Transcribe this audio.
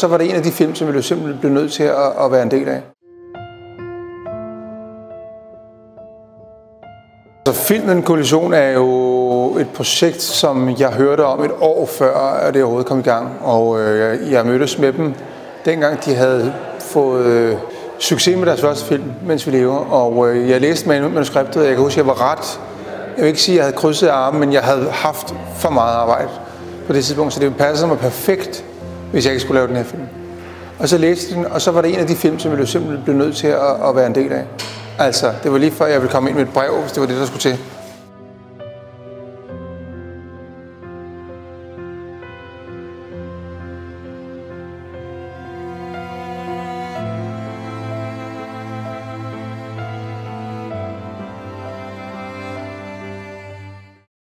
Så var det en af de film, som jeg simpelthen blev nødt til at, at være en del af. Så filmen Kollision er jo et projekt, som jeg hørte om et år før, at det overhovedet kom i gang. Og øh, jeg mødtes med dem, dengang de havde fået øh, succes med deres første film, mens vi lever. Og øh, jeg læste manuskriptet, og jeg kan huske, at jeg var ret... Jeg vil ikke sige, at jeg havde krydset armen, men jeg havde haft for meget arbejde på det tidspunkt, så det passede mig perfekt, hvis jeg ikke skulle lave den her film. Og så læste den, og så var det en af de film, som jeg simpelthen blev nødt til at, at være en del af. Altså, det var lige før, jeg ville komme ind med et brev, hvis det var det, der skulle til.